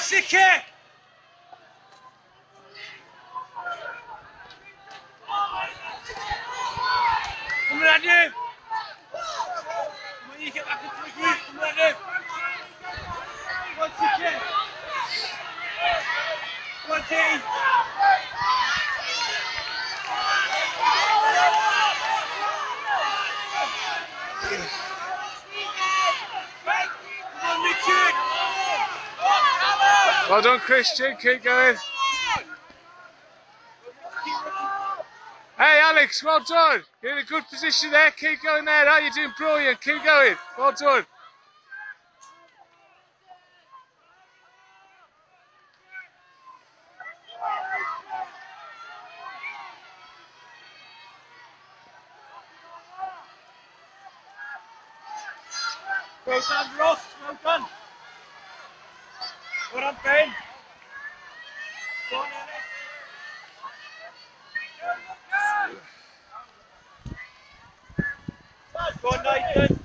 شکه Umradim! Mani! What's? Come on, Well done, Christian. Keep going. Hey, Alex. Well done. You're in a good position there. Keep going there. Oh, you're doing brilliant. Keep going. Well done. Well done, Ross. Well done. Brandbein. Go Nathan.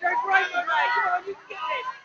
They're great, right? Come on, you can get it.